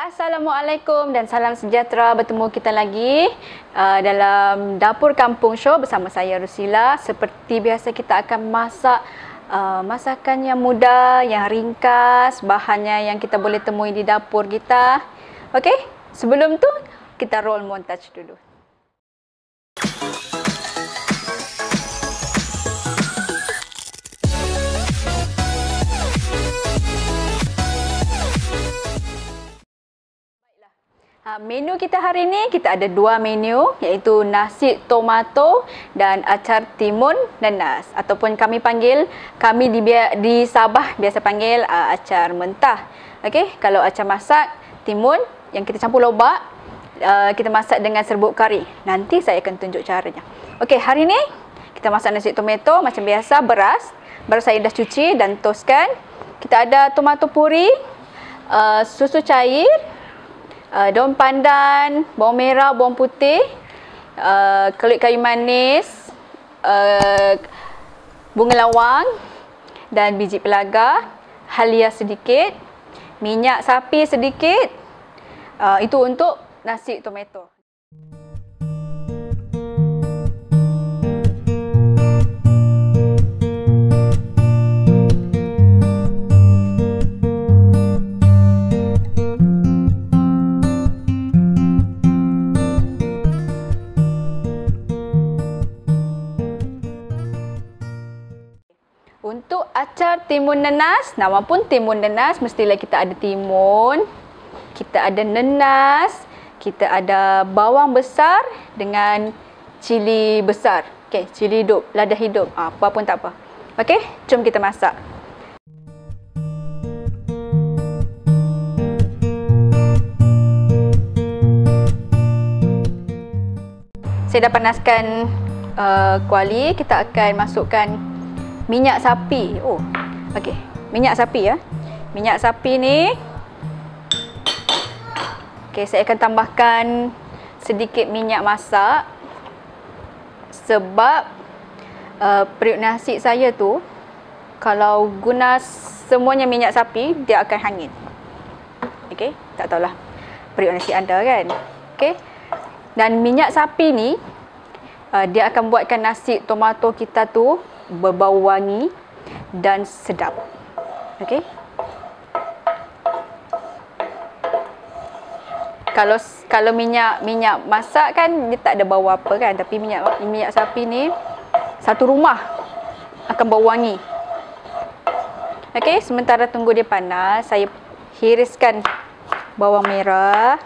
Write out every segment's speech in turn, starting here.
Assalamualaikum dan salam sejahtera bertemu kita lagi uh, dalam Dapur Kampung Show bersama saya Rusila. Seperti biasa kita akan masak uh, masakan yang mudah, yang ringkas, bahannya yang kita boleh temui di dapur kita. Okey, sebelum tu kita roll montage dulu. Menu kita hari ini kita ada dua menu iaitu nasi tomato dan acar timun nanas ataupun kami panggil kami di di Sabah biasa panggil uh, acar mentah. Okey, kalau acar masak timun yang kita campur lobak uh, kita masak dengan serbuk kari. Nanti saya akan tunjuk caranya. Okey, hari ini kita masak nasi tomato macam biasa beras. Beras saya dah cuci dan toskan. Kita ada tomato puri, uh, susu cair, uh, daun pandan, bawang merah, bawang putih, uh, kelik kayu manis, uh, bunga lawang dan biji pelaga, halia sedikit, minyak sapi sedikit. Uh, itu untuk nasi tomato. Timun nenas, nama pun timun nenas, mestilah kita ada timun, kita ada nenas, kita ada bawang besar dengan cili besar. Okey, cili hidup, lada hidup. Ha, apa pun tak apa. Okey, jom kita masak. Saya dah panaskan uh, kuali, kita akan masukkan minyak sapi. Oh, okey. Minyak sapi ya. Minyak sapi ni Okey, saya akan tambahkan sedikit minyak masak sebab uh, periuk nasi saya tu kalau guna semuanya minyak sapi dia akan hangit. Okey, tak tahulah periuk nasi anda kan. Okey. Dan minyak sapi ni uh, dia akan buatkan nasi tomato kita tu berbau wangi dan sedap. Okey. Kalau kalau minyak minyak masak kan dia tak ada bau apa kan tapi minyak minyak sapi ni satu rumah akan bau wangi. Okey, sementara tunggu dia panas, saya hiriskan bawang merah.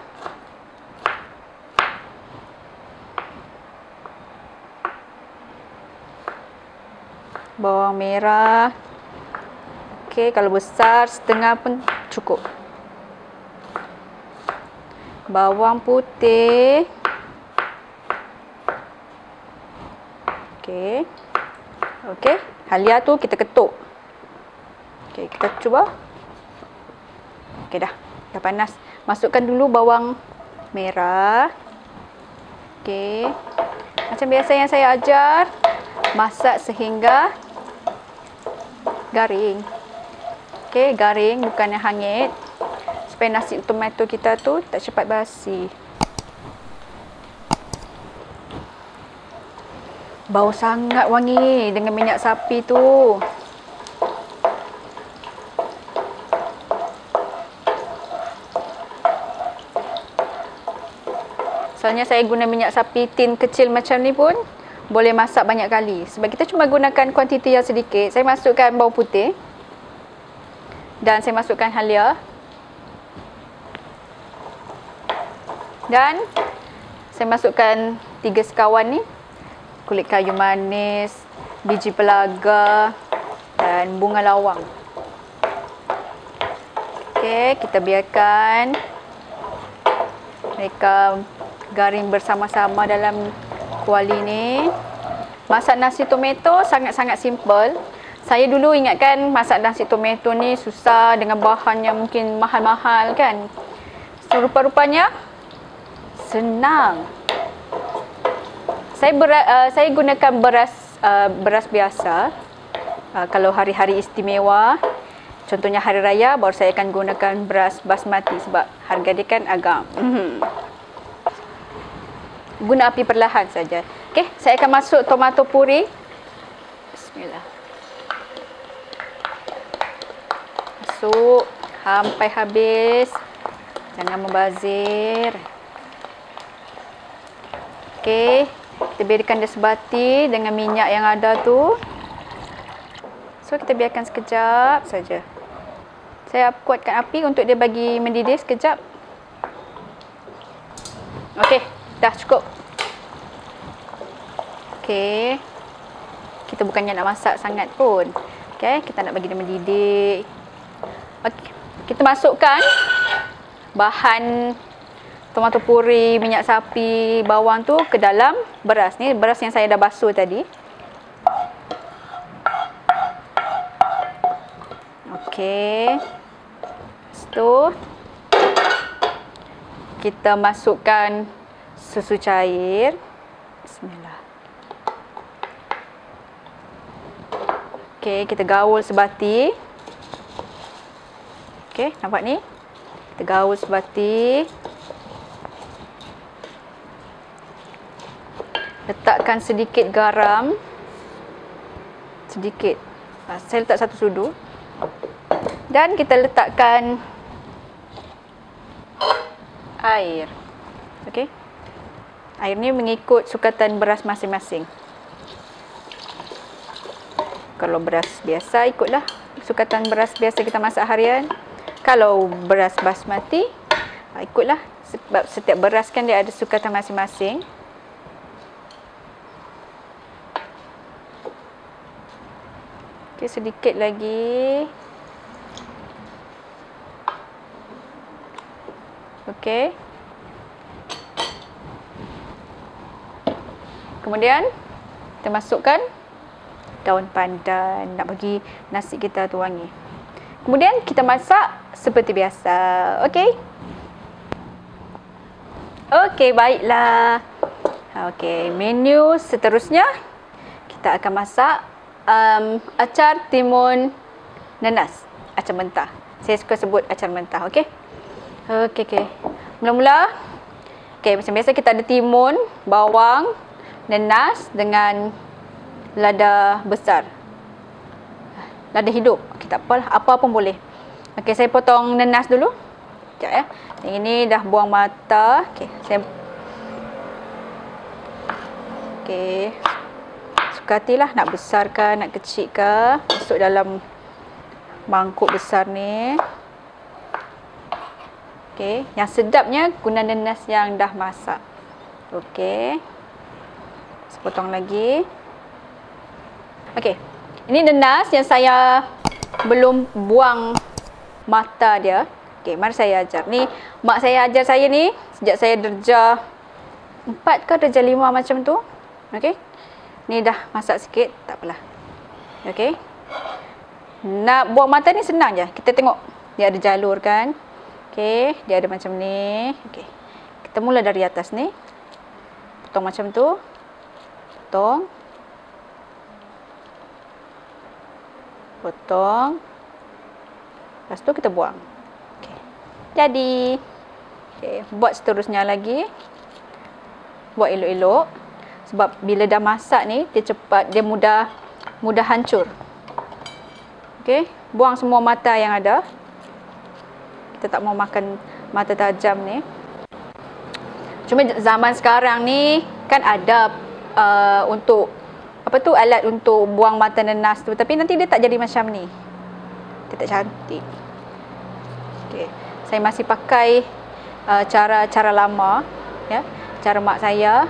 Bawang merah. Okey, kalau besar setengah pun cukup. Bawang putih. Okey. Okey, halia tu kita ketuk. Okey, kita cuba. Okey dah. Dah panas. Masukkan dulu bawang merah. Okey. Macam biasa yang saya ajar, masak sehingga garing. Okey, garing bukannya hangit. Supaya nasi tomato kita tu tak cepat basi. Bau sangat wangi dengan minyak sapi tu. Soalnya saya guna minyak sapi tin kecil macam ni pun boleh masak banyak kali. Sebab kita cuma gunakan kuantiti yang sedikit. Saya masukkan bawang putih. Dan saya masukkan halia. Dan saya masukkan tiga sekawan ni. Kulit kayu manis, biji pelaga dan bunga lawang. Okey, kita biarkan mereka garing bersama-sama dalam kuali ni. Masak nasi tomato sangat-sangat simple. Saya dulu ingatkan masak nasi tomato ni susah dengan bahan yang mungkin mahal-mahal kan. So, rupa-rupanya senang. Saya ber, uh, saya gunakan beras uh, beras biasa. Uh, kalau hari-hari istimewa contohnya hari raya baru saya akan gunakan beras basmati sebab harga dia kan agak guna api perlahan saja. Okey, saya akan masuk tomato puri. Bismillah. Masuk sampai habis. Jangan membazir. Okey, kita biarkan dia sebati dengan minyak yang ada tu. So kita biarkan sekejap saja. Saya kuatkan api untuk dia bagi mendidih sekejap. Okey, dah cukup. Okey. Kita bukannya nak masak sangat pun. Okey, kita nak bagi dia mendidih. Okey, kita masukkan bahan tomato puri, minyak sapi, bawang tu ke dalam beras ni. Beras yang saya dah basuh tadi. Okey. Lepas kita masukkan susu cair. Bismillah. Okey, kita gaul sebati. Okey, nampak ni? Kita gaul sebati. Letakkan sedikit garam. Sedikit. Ah, saya letak satu sudu dan kita letakkan air. Okey. Air ni mengikut sukatan beras masing-masing. Kalau beras biasa ikutlah sukatan beras biasa kita masak harian. Kalau beras basmati ah, ikutlah sebab setiap beras kan dia ada sukatan masing-masing. Okey sedikit lagi. Okey. Kemudian kita masukkan daun pandan nak bagi nasi kita tu wangi. Kemudian kita masak seperti biasa. Okey. Okey, baiklah. Okey, menu seterusnya kita akan masak um, acar timun nanas, acar mentah. Saya suka sebut acar mentah, okey? Okey, okey. Mula-mula, okey, macam biasa kita ada timun, bawang, nenas dengan lada besar. Lada hidup. Okey, tak apalah. Apa pun boleh. Okey, saya potong nenas dulu. Sekejap ya. Yang ini dah buang mata. Okey, saya... Okey. Sukatilah nak besar ke, nak kecil ke. Masuk dalam mangkuk besar ni. Okey, yang sedapnya guna nenas yang dah masak. Okey. Sepotong lagi. Okey. Ini nenas yang saya belum buang mata dia. Okey, mari saya ajar. Ni mak saya ajar saya ni sejak saya derja 4 ke derja 5 macam tu. Okey. Ni dah masak sikit, tak apalah. Okey. Nak buang mata ni senang je. Kita tengok dia ada jalur kan. Okey, dia ada macam ni. Okey. Kita mula dari atas ni. Potong macam tu. Potong. Potong. Lepas tu kita buang. Okey. Jadi. Okey, buat seterusnya lagi. Buat elok-elok. Sebab bila dah masak ni, dia cepat, dia mudah mudah hancur. Okey, buang semua mata yang ada kita tak mau makan mata tajam ni. Cuma zaman sekarang ni kan ada uh, untuk apa tu alat untuk buang mata nenas tu tapi nanti dia tak jadi macam ni. Dia tak cantik. Okey. Saya masih pakai uh, cara cara lama ya, cara mak saya.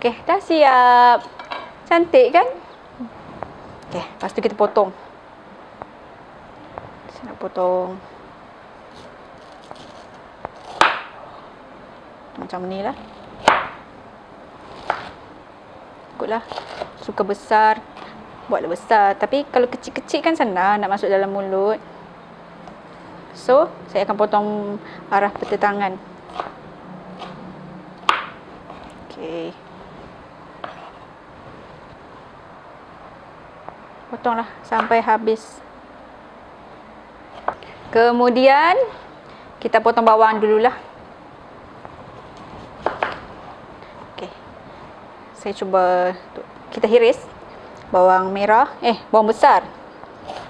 Okey, dah siap. Cantik kan? Okey, lepas tu kita potong nak potong macam ni lah ikutlah suka besar buatlah besar. Tapi kalau kecil-kecil kan senang nak masuk dalam mulut. So saya akan potong arah peta tangan. Ok potonglah sampai habis. Kemudian kita potong bawang dululah. Saya cuba kita hiris bawang merah, eh bawang besar.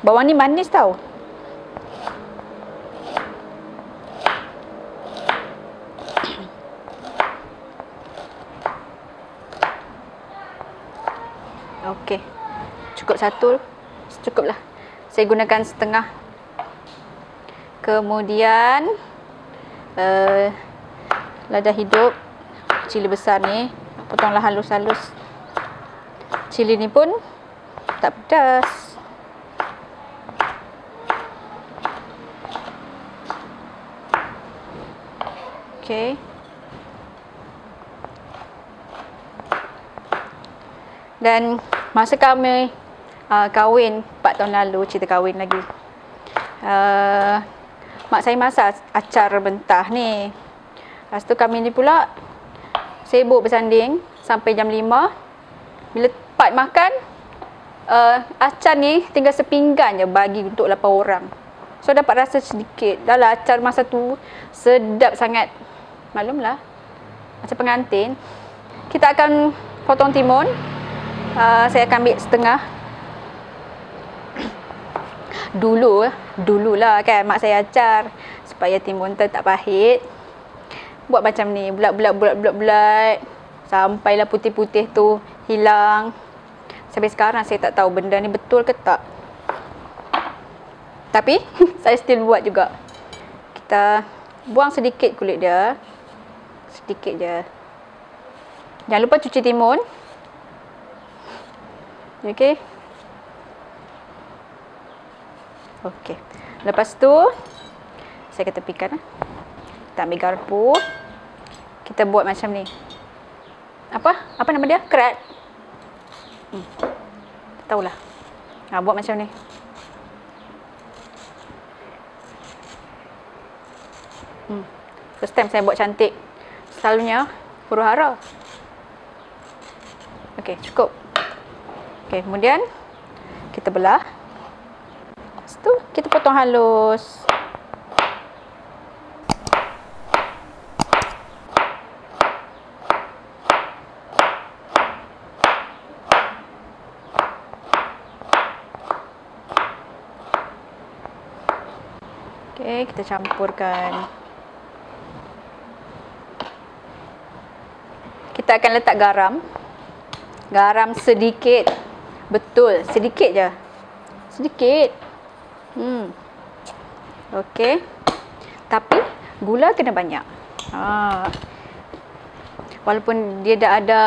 Bawang ni manis tau. Okey. Cukup satu. Cukuplah. Saya gunakan setengah. Kemudian uh, lada hidup cili besar ni potonglah halus-halus. Cili ni pun tak pedas. Okey. Dan masa kami uh, kahwin 4 tahun lalu, cerita kahwin lagi. Uh, mak saya masak acar mentah ni. Lepas tu kami ni pula sibuk bersanding sampai jam 5. Bila part makan, uh, acar ni tinggal sepinggan je bagi untuk 8 orang. So dapat rasa sedikit. Dah lah acar masa tu sedap sangat. Maklumlah. Macam pengantin. Kita akan potong timun uh, saya akan ambil setengah dulu dululah kan mak saya acar supaya timun tu tak pahit buat macam ni bulat-bulat bulat-bulat bulat sampailah putih-putih tu hilang sampai sekarang saya tak tahu benda ni betul ke tak tapi saya still buat juga kita buang sedikit kulit dia sedikit je jangan lupa cuci timun Okey. Okey. Lepas tu saya kata tepikan eh. Kita ambil garpu. Kita buat macam ni. Apa? Apa nama dia? Krat. Hmm. Tahulah. Ha, buat macam ni. Hmm. First time saya buat cantik. Selalunya huru hara. Okey, cukup. Okey, kemudian kita belah. Lepas tu kita potong halus. Okey, kita campurkan. Kita akan letak garam. Garam sedikit. Betul, sedikit je. Sedikit. Hmm. Okey. Tapi gula kena banyak. Ha. Walaupun dia dah ada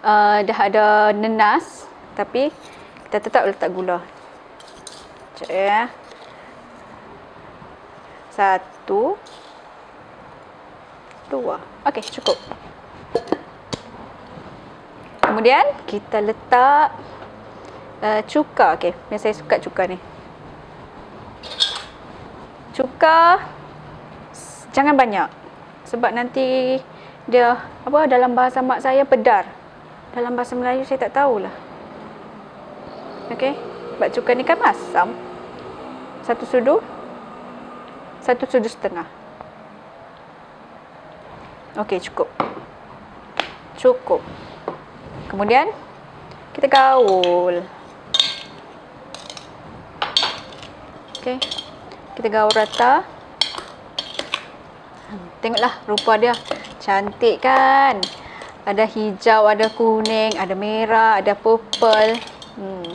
uh, dah ada nenas, tapi kita tetap letak gula. Cek ya. Satu. Dua. Okey, cukup. Kemudian kita letak uh, cuka okey yang saya suka cuka ni cuka jangan banyak sebab nanti dia apa dalam bahasa mak saya pedar dalam bahasa Melayu saya tak tahulah okey sebab cuka ni kan masam satu sudu satu sudu setengah okey cukup cukup kemudian kita gaul Okey. Kita gaul rata. Tengoklah rupa dia. Cantik kan? Ada hijau, ada kuning, ada merah, ada purple. Hmm.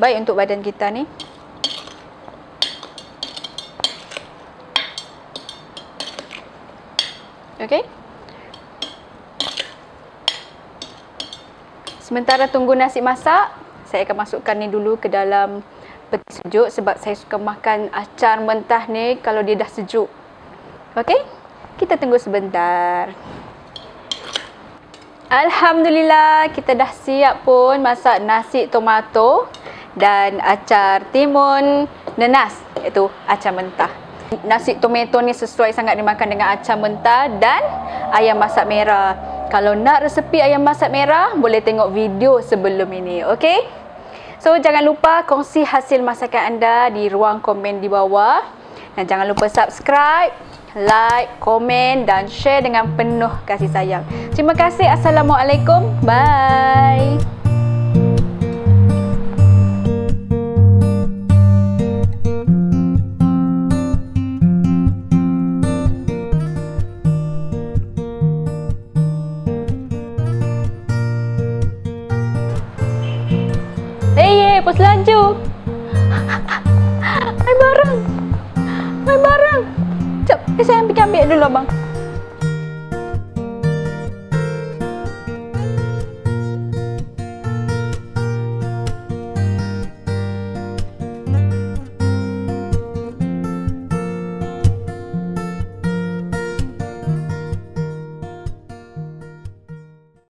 Baik untuk badan kita ni. Okey. Sementara tunggu nasi masak, saya akan masukkan ni dulu ke dalam peti sejuk sebab saya suka makan acar mentah ni kalau dia dah sejuk. Okey? Kita tunggu sebentar. Alhamdulillah, kita dah siap pun masak nasi tomato dan acar timun nenas iaitu acar mentah. Nasi tomato ni sesuai sangat dimakan dengan acar mentah dan ayam masak merah. Kalau nak resepi ayam masak merah, boleh tengok video sebelum ini. Okey? So jangan lupa kongsi hasil masakan anda di ruang komen di bawah. Dan jangan lupa subscribe, like, komen dan share dengan penuh kasih sayang. Terima kasih. Assalamualaikum. Bye. Pos laju. Hai barang. Hai barang. Cep, eh, saya pergi ambil dulu abang.